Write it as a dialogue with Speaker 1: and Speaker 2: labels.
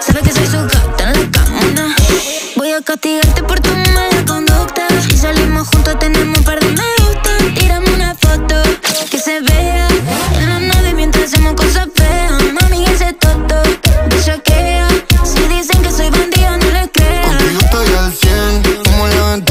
Speaker 1: Sabe que soy su gata en la cama. Voy a castigarte por tu mala